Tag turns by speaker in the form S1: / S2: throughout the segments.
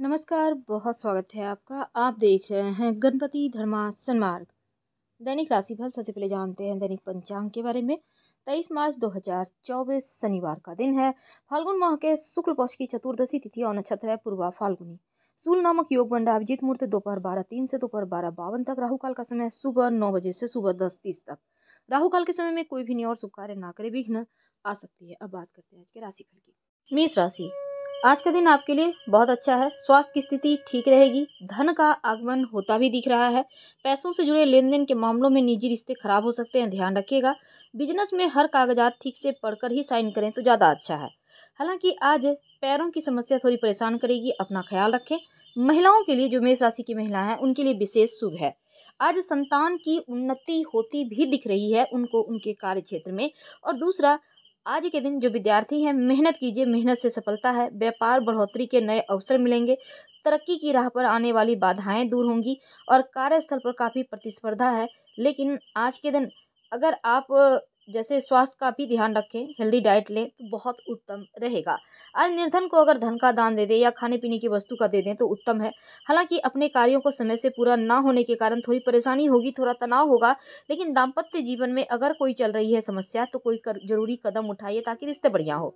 S1: नमस्कार, बहुत स्वागत है आपका। आप देख रहे हैं गणपति धर्मा सन्मार्ग दैनिक राशिफल सबसे पहले जानते हैं दैनिक पंचांग के बारे में। तेईस मार्च 2024 शनिवार का दिन है। फाल्गुन माह के शुक्ल पक्ष की चतुर्दशी तिथि और नक्षत्र है पूर्वा फाल्गुनी। सूल नामक योग बंडा अभिजीत मुहूर्त दोपहर बारह तीन से दोपहर बारह बावन तक। राहु काल का समय सुबह नौ बजे से सुबह दस तीस तक। राहु काल के समय में कोई भी नहीं और शुभ कार्य ना करे, विघ्न आ सकती है। अब बात करते हैं आज के राशिफल की। मेष राशि। आज का दिन आपके लिए बहुत अच्छा है। स्वास्थ्य की स्थिति ठीक रहेगी। धन का आगमन होता भी दिख रहा है। पैसों से जुड़े लेन देन के मामलों में निजी रिश्ते खराब हो सकते हैं, ध्यान रखिएगा। बिज़नेस में हर कागजात ठीक से पढ़कर ही साइन करें तो ज़्यादा अच्छा है। हालाँकि आज पैरों की समस्या थोड़ी परेशान करेगी, अपना ख्याल रखें। महिलाओं के लिए जो मेष राशि की महिला हैं, उनके लिए विशेष शुभ है। आज संतान की उन्नति होती भी दिख रही है उनको उनके कार्य क्षेत्र में। और दूसरा आज के दिन जो विद्यार्थी हैं, मेहनत कीजिए, मेहनत से सफलता है। व्यापार बढ़ोतरी के नए अवसर मिलेंगे। तरक्की की राह पर आने वाली बाधाएँ दूर होंगी और कार्यस्थल पर काफ़ी प्रतिस्पर्धा है। लेकिन आज के दिन अगर आप जैसे स्वास्थ्य का भी ध्यान रखें हेल्दी डाइट लें तो बहुत उत्तम रहेगा। आज निर्धन को अगर धन का दान दे दें या खाने पीने की वस्तु का दे दें तो उत्तम है। हालाँकि अपने कार्यों को समय से पूरा ना होने के कारण थोड़ी परेशानी होगी थोड़ा तनाव होगा लेकिन दाम्पत्य जीवन में अगर कोई चल रही है समस्या तो कोई कर, ज़रूरी कदम उठाइए ताकि रिश्ते बढ़िया हो।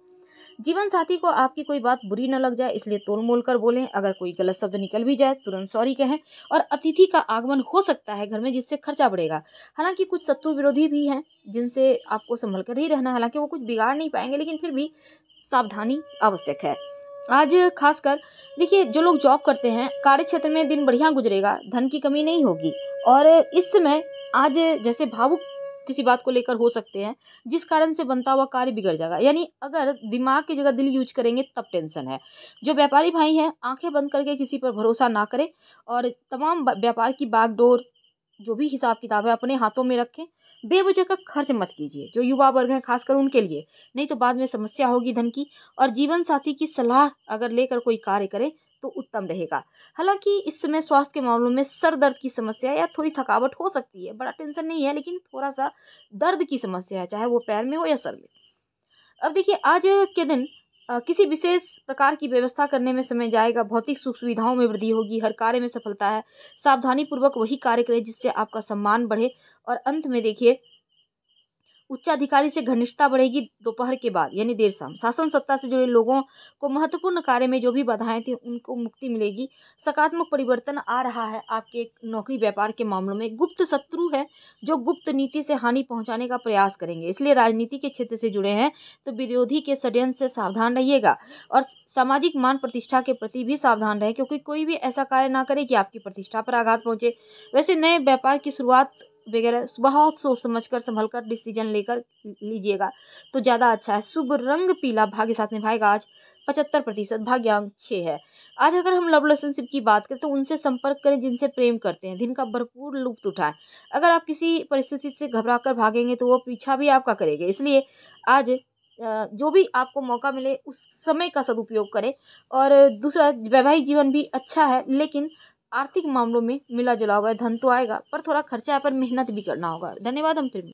S1: जीवन साथी को आपकी कोई बात बुरी न लग जाए, इसलिए तोल मोल कर बोलें, अगर कोई गलत शब्द निकल भी जाए, तुरंत सॉरी कहें, और अतिथि का आगमन हो सकता है घर में जिससे खर्चा बढ़ेगा। हालाँकि कुछ शत्रु विरोधी भी हैं, जिनसे आपको संभल कर ही रहना हालाँकि वो कुछ बिगाड़ नहीं पाएँगे, लेकिन फिर भी सावधानी आवश्यक है। आज खासकर, देखिए, जो लोग जॉब करते हैं, कार्य क्षेत्र में दिन बढ़िया गुजरेगा, धन की कमी नहीं होगी, और इस समय आज जैसे भावुक किसी बात को लेकर हो सकते हैं, जिस कारण से बनता हुआ कार्य बिगड़ जाएगा। यानी अगर दिमाग की जगह दिल यूज़ करेंगे, तब टेंशन है। जो व्यापारी भाई हैं, आँखें बंद करके किसी पर भरोसा ना करें और तमाम व्यापार की बागडोर, जो भी हिसाब किताब है, अपने हाथों में रखें। बेवजह का खर्च मत कीजिए, जो युवा वर्ग हैं, खासकर उनके लिए। नहीं तो बाद में समस्या होगी धन की और जीवन साथी की सलाह अगर लेकर कोई कार्य करे तो उत्तम रहेगा। हालाँकि इस समय स्वास्थ्य के मामलों में सर दर्द की समस्या या थोड़ी थकावट हो सकती है, बड़ा टेंशन नहीं है, लेकिन थोड़ा सा दर्द की समस्या है, चाहे वो पैर में हो या सर में। अब देखिए, आज के दिन किसी विशेष प्रकार की व्यवस्था करने में समय जाएगा, भौतिक सुख सुविधाओं में वृद्धि होगी, हर कार्य में सफलता है सावधानी पूर्वक वही कार्य करें जिससे आपका सम्मान बढ़े और अंत में देखिए उच्चाधिकारी से घनिष्ठता बढ़ेगी दोपहर के बाद, यानी देर शाम। शासन सत्ता से जुड़े लोगों को महत्वपूर्ण कार्य में जो भी बाधाएँ थी, उनको मुक्ति मिलेगी। सकारात्मक परिवर्तन आ रहा है। आपके नौकरी व्यापार के मामलों में गुप्त शत्रु है जो गुप्त नीति से हानि पहुँचाने का प्रयास करेंगे। इसलिए राजनीति के क्षेत्र से जुड़े हैं तो विरोधी के षड्यंत्र से सावधान रहिएगा और सामाजिक मान प्रतिष्ठा के प्रति भी सावधान रहे, क्योंकि कोई भी ऐसा कार्य ना करे कि आपकी प्रतिष्ठा पर आघात पहुँचे। वैसे नए व्यापार की शुरुआत वगैरह, बहुत सोच समझ कर संभल कर डिसीज़न लेकर लीजिएगा। तो ज़्यादा अच्छा है। शुभ रंग पीला भाग्य साथ निभाएगा आज। पचहत्तर प्रतिशत भाग्यांक छः है। आज अगर हम लव रिलेशनशिप की बात करें तो उनसे संपर्क करें जिनसे प्रेम करते हैं। दिन का भरपूर लुप्त उठाएँ अगर आप किसी परिस्थिति से घबरा कर भागेंगे तो वो पीछा भी आपका करेंगे। इसलिए आज जो भी आपको मौका मिले, उस समय का सदुपयोग करें। और दूसरा, वैवाहिक जीवन भी अच्छा है, लेकिन आर्थिक मामलों में मिला जुला हुआ है, धन तो आएगा, पर थोड़ा खर्चा पर मेहनत भी करना होगा। धन्यवाद, हम फिर